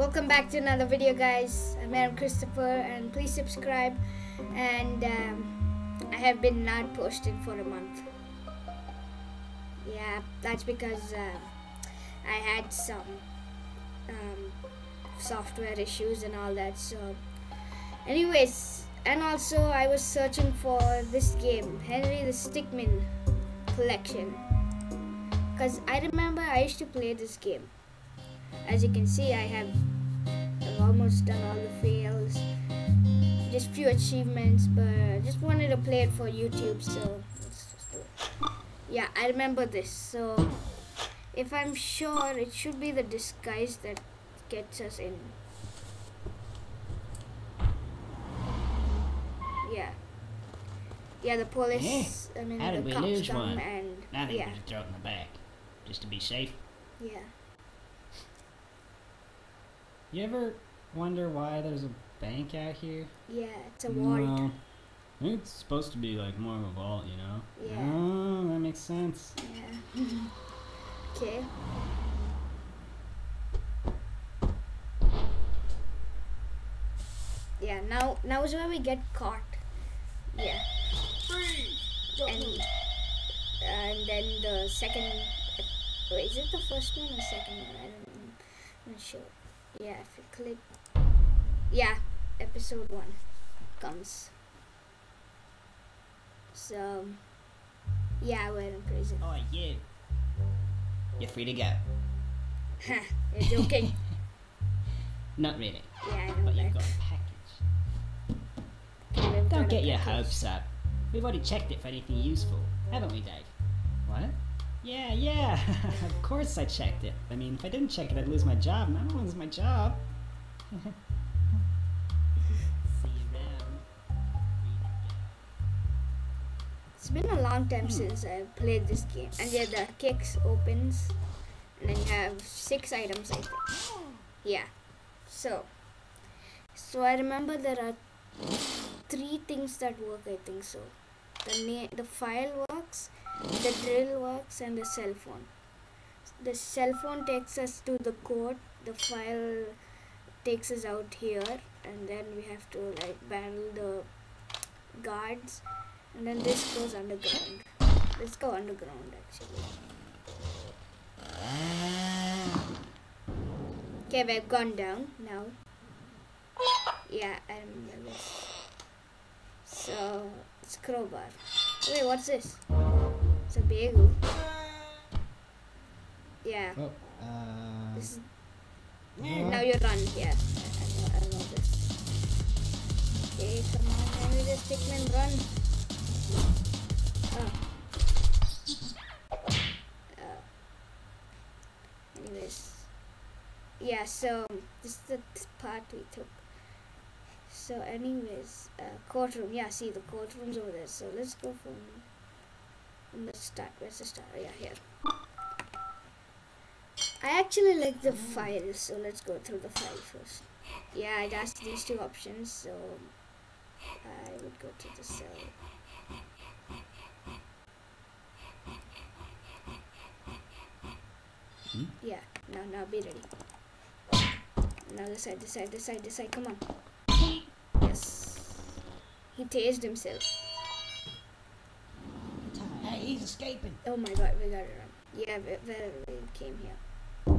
welcome back to another video guys. I'm Christopher and please subscribe. And um, I have been not posting for a month. Yeah that's because uh, I had some um, software issues and all that so. Anyways and also I was searching for this game Henry the Stickmin collection. Because I remember I used to play this game as you can see I have I've almost done all the fails. Just few achievements but I just wanted to play it for YouTube so let's just do it. Yeah I remember this. So if I'm sure it should be the disguise that gets us in. Yeah. Yeah the police I mean How the did we cops lose come one? and I think yeah. we throw it in the back, just to be safe. yeah You ever wonder why there's a bank out here? yeah it's a vault No. I think it's supposed to be like more of a vault, you know? Yeah. Oh, that makes sense. Yeah. okay. Yeah, now now is where we get caught. Yeah. And and then the second wait, is it the first one or second one? I don't know. I'm not sure. Yeah, if you click Yeah, episode one comes. So yeah, we're in prison. Oh, you. You're free to go. Huh, you're joking. Not really, yeah, I know but that. you've got a package. Okay, we've got Don't get your hopes up. We've already checked it for anything useful, haven't we, Dave? Yeah, yeah. of course I checked it. I mean, if I didn't check it, I'd lose my job, and I don't lose my job. See you around. It's been a long time Hmm. since I've played this game. And yeah, the kicks opens, and then you have six items, I think. Yeah. So, so I remember there are three things that work. I think so. The the file works, the drill works, and the cell phone. The cell phone takes us to the court. The file takes us out here, and then we have to like battle the guards and then this goes underground. Let's go underground actually. Okay, we've gone down now. Yeah, I remember this. So, it's crowbar. Wait, what's this? It's a bagel. Yeah, Oh, uh. this is, what? now you run. Yeah, I, I, know, I know this. Okay, come on, Henry the Stickmin, run. Oh. Uh, anyways, yeah. So this is the part we took. So, anyways, uh, courtroom. Yeah, see the courtroom's over there. So let's go from from the start. Where's the start? Oh, yeah, here. I actually like the file, so let's go through the file first. Yeah, I'd ask these two options, so I would go to the cell. Hmm? Yeah, now now be ready. Now this side, this side, this side, this side, come on. Yes. He tased himself. He's escaping. Oh my god, we gotta run. Yeah, we, we came here.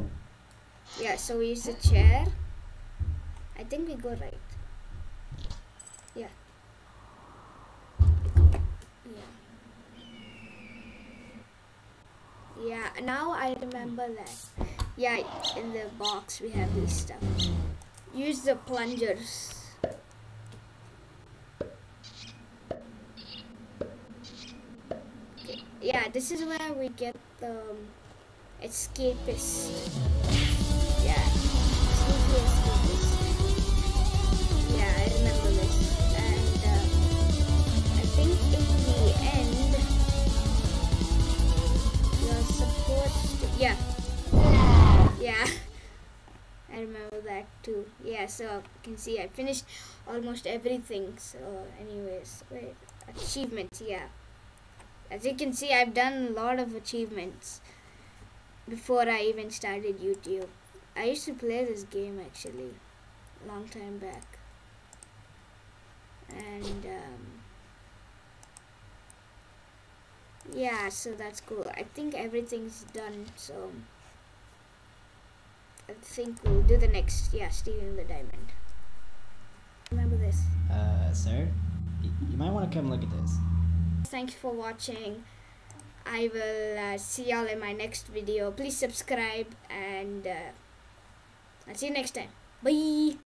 Yeah, so we use the chair. I think we go right. Yeah. Yeah. Yeah, now I remember that. Yeah, in the box we have this stuff. Use the plungers. Okay, Yeah, this is where we get the um, escapist. Yeah. Yeah, I remember this. And uh, I think in the end. Yeah. Yeah. I remember that too. Yeah, so you can see I finished almost everything. So, anyways, wait, achievements. Yeah. As you can see, I've done a lot of achievements before I even started YouTube. I used to play this game actually, long time back, and um, yeah, so that's cool. I think everything's done, so I think we'll do the next. Yeah, stealing the diamond. Remember this. Uh, sir? You might want to come look at this. Thank you for watching. I will uh, see y'all in my next video. Please subscribe and uh, I'll see you next time. Bye.